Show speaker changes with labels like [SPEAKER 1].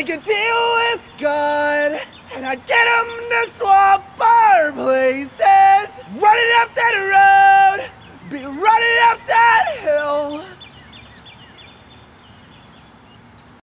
[SPEAKER 1] make a deal with God, and I'd get him to swap our places. Running up that road, be running up that